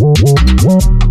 we'll be right back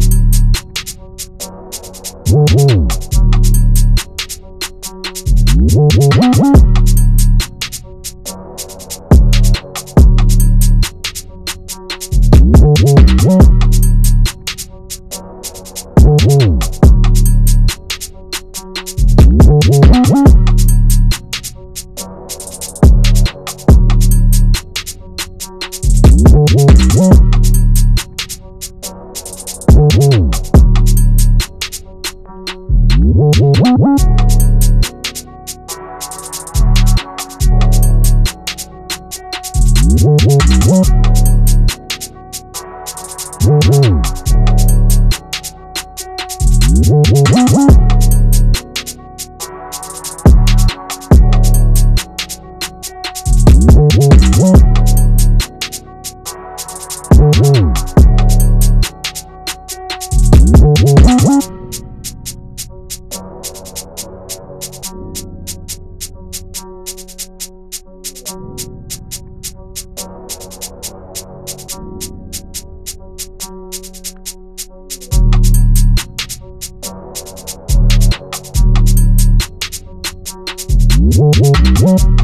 What?